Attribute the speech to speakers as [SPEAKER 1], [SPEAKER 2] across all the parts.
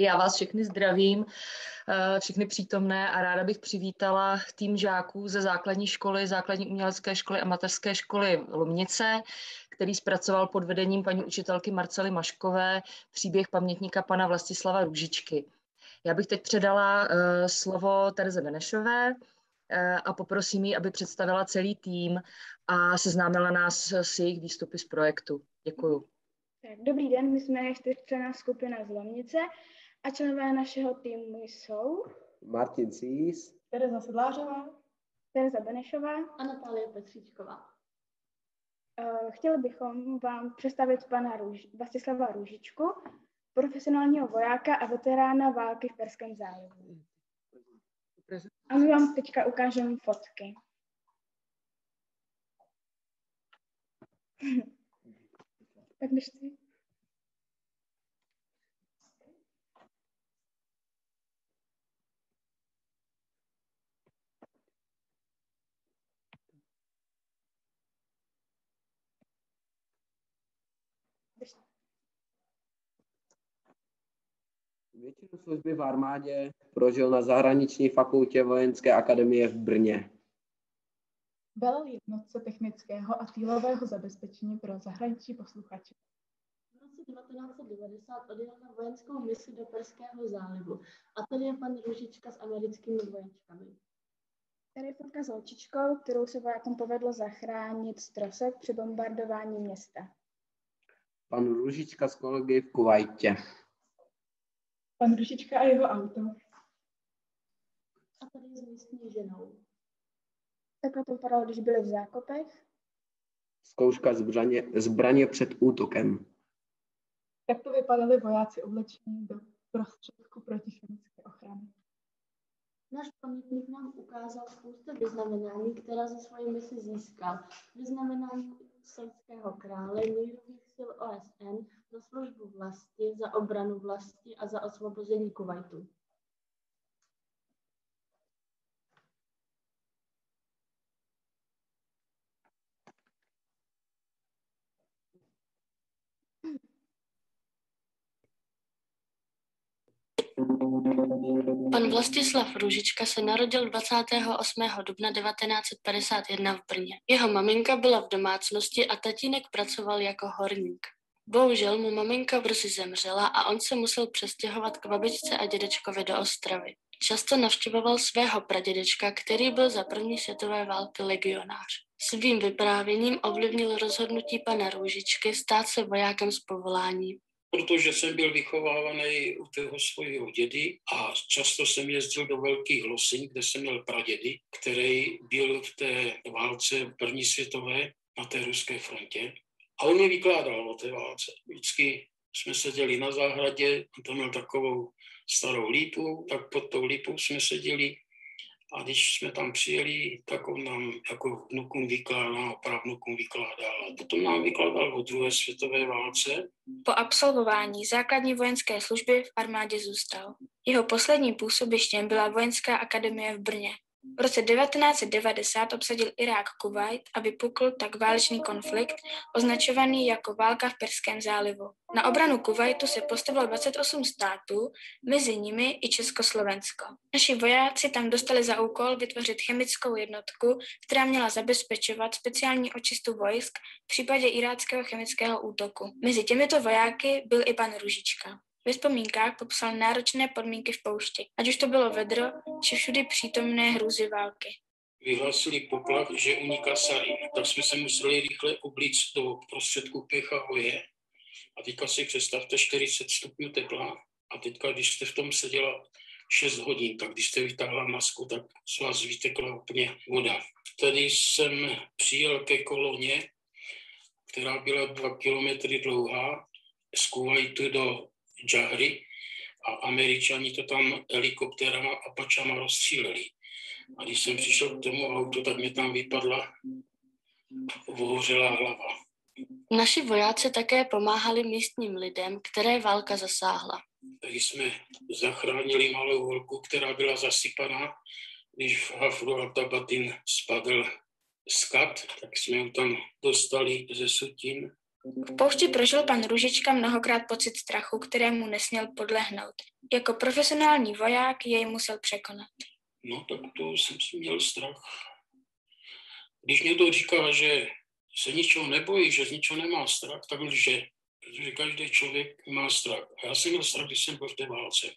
[SPEAKER 1] Já vás všechny zdravím, eh, všechny přítomné a ráda bych přivítala tým žáků ze základní školy, základní umělecké školy a mateřské školy Lomnice, který zpracoval pod vedením paní učitelky Marcely Maškové příběh pamětníka pana Vlastislava Růžičky. Já bych teď předala eh, slovo Tereze Benešové eh, a poprosím ji, aby představila celý tým a seznámila nás s jejich výstupy z projektu. Děkuju.
[SPEAKER 2] Dobrý den, my jsme čtyřčlenná skupina z Lomnice a členové našeho týmu jsou
[SPEAKER 3] Martin Cís,
[SPEAKER 4] Tereza Sedlářová,
[SPEAKER 2] Tereza Benešová
[SPEAKER 5] a Natálie Petříčková.
[SPEAKER 2] Uh, chtěli bychom vám představit pana Růž, Vlastislava Růžičku, profesionálního vojáka a veterána války v Perském zálivu. A my vám teďka ukážeme fotky. tak když
[SPEAKER 3] Většinu služby v armádě prožil na zahraniční fakultě Vojenské akademie v Brně.
[SPEAKER 4] Velel jednotce technického a týlového zabezpečení pro zahraniční posluchače.
[SPEAKER 5] V roce 1990 odjel na vojenskou misi do Perského zálivu a tady je pan Ružička s americkými vojačkami.
[SPEAKER 2] Tady je fotka s holčičkou, kterou se vojákům povedlo zachránit z trosek při bombardování města.
[SPEAKER 3] Pan Růžička s kolegy v Kuvajtě.
[SPEAKER 4] Pan Ružička a jeho auto.
[SPEAKER 5] A tady je s místní ženou.
[SPEAKER 2] Takhle to vypadalo, když byli v zákopech.
[SPEAKER 3] Zkouška zbraně, zbraně před útokem.
[SPEAKER 4] Jak to vypadali vojáci oblečení do prostředku protichemické ochrany.
[SPEAKER 5] Náš pamětník nám ukázal spoustu vyznamenání, která za svoji misi získal. Vyznamenání srdského krále, mírových sil OSN, za službu vlasti, za obranu vlasti a za osvobození Kuwaitu. Pan Vlastislav Růžička se narodil 28. dubna 1951 v Brně. Jeho maminka byla v domácnosti a tatínek pracoval jako horník. Bohužel mu maminka brzy zemřela a on se musel přestěhovat k babičce a dědečkovi do Ostravy. Často navštěvoval svého pradědečka, který byl za první světové války legionář. Svým vyprávěním ovlivnil rozhodnutí pana Růžičky stát se vojákem z povolání
[SPEAKER 6] protože jsem byl vychovávaný u toho svého dědy a často jsem jezdil do Velkých Losin, kde jsem měl pradědy, který byl v té válce první světové na té ruské frontě. A on mi vykládal o té válce. Vždycky jsme seděli na zahradě, tam měl takovou starou lípu, tak pod tou lípou jsme seděli a když jsme tam přijeli, tak on nám jako vnukům vykládal, pravnukům vykládal. Potom nám vykládal o druhé světové válce.
[SPEAKER 7] Po absolvování základní vojenské služby v armádě zůstal. Jeho posledním působištěm byla Vojenská akademie v Brně. V roce 1990 obsadil Irák Kuwait a vypukl tak válečný konflikt, označovaný jako válka v Perském zálivu. Na obranu Kuwaitu se postavilo 28 států, mezi nimi i Československo. Naši vojáci tam dostali za úkol vytvořit chemickou jednotku, která měla zabezpečovat speciální očistu vojsk v případě iráckého chemického útoku. Mezi těmito vojáky byl i pan Ružička. Ve vzpomínkách popsal náročné podmínky v poušti, ať už to bylo vedro, či všudy přítomné hrůzy války.
[SPEAKER 6] Vyhlásili poplach, že uniká sarin, tak jsme se museli rychle oblíct do prostředku pěcha hoje. A teďka si představte 40 stupňů tepla a teďka, když jste v tom seděla 6 hodin, tak když jste vytáhla masku, tak z vás vytekla úplně voda. Tady jsem přijel ke koloně, která byla 2 kilometry dlouhá, z Kuwaitu do Jahry a američani to tam helikoptérama a pačama rozstříleli. A když jsem přišel k tomu autu, tak mě tam vypadla vohořelá hlava.
[SPEAKER 5] Naši vojáci také pomáhali místním lidem, které válka zasáhla.
[SPEAKER 6] Tady jsme zachránili malou holku, která byla zasypaná, když v Hafru al-Tabatin spadl skat, tak jsme ho tam dostali ze sutin
[SPEAKER 7] V poušti prožil pan Ružička mnohokrát pocit strachu, kterému nesměl podlehnout. Jako profesionální voják jej musel překonat.
[SPEAKER 6] No tak to jsem si měl strach. Když někdo říká, že se ničeho nebojí, že z ničeho nemá strach, tak lže. Protože každý člověk má strach. A já jsem měl strach, když jsem byl v té válce.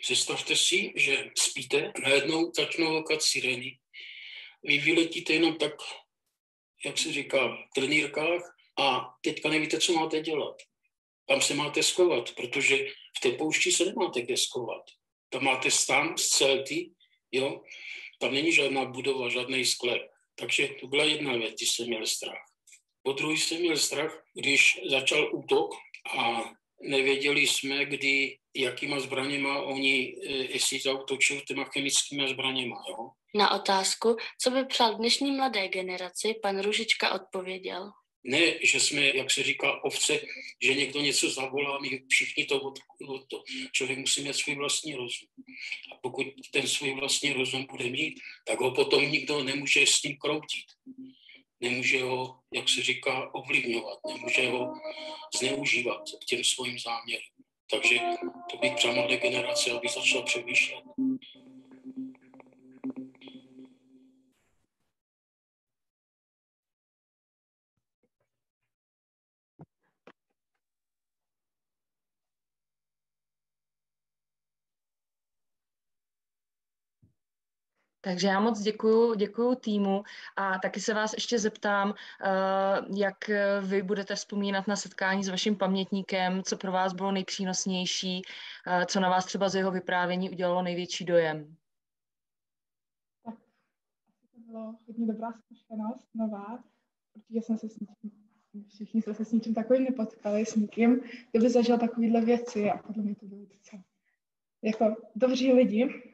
[SPEAKER 6] Představte si, že spíte, najednou začnou lokat sireny. Vy vyletíte jenom tak, jak se říká, v trenýrkách a teďka nevíte, co máte dělat. Tam se máte skovat, protože v té poušti se nemáte kde skovat. Tam máte stan z celty, jo, tam není žádná budova, žádný sklep. Takže to byla jedna věc, když jsem měl strach. Po druhý jsem měl strach, když začal útok a nevěděli jsme, kdy, jakýma zbraněma oni, eh, jestli zautočili těma chemickými zbraněma. Jo?
[SPEAKER 5] Na otázku, co by přál dnešní mladé generaci, pan Ružička odpověděl.
[SPEAKER 6] Ne, že jsme, jak se říká, ovce, že někdo něco zavolá, my všichni to, od, od to. Člověk musí mít svůj vlastní rozum. A pokud ten svůj vlastní rozum bude mít, tak ho potom nikdo nemůže s ním kroutit. Nemůže ho, jak se říká, ovlivňovat, nemůže ho zneužívat k těm svým záměrům. Takže to bych přál mladé generace, aby začala přemýšlet.
[SPEAKER 1] Takže já moc děkuju, děkuju týmu a taky se vás ještě zeptám, eh, jak vy budete vzpomínat na setkání s vaším pamětníkem, co pro vás bylo nejpřínosnější, eh, co na vás třeba z jeho vyprávění udělalo největší dojem.
[SPEAKER 4] Tak to bylo hodně dobrá zkušenost, nová, protože jsem se s ničím, všichni jsme se s ničím takovým nepotkali, s nikým, kdo by zažil takovéhle věci a podle mě to bylo docela jako dobří lidi,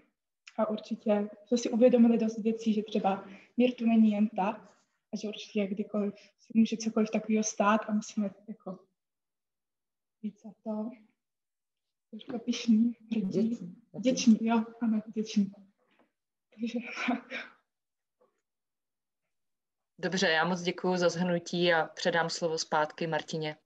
[SPEAKER 4] a určitě jsme si uvědomili dost věcí, že třeba mír tu není jen tak a že určitě kdykoliv si může cokoliv takového stát a musíme jako být za to trošku pišní, hrdí, děční, jo, ano, děční. Takže tak.
[SPEAKER 1] Dobře, já moc děkuji za zhrnutí a předám slovo zpátky Martině.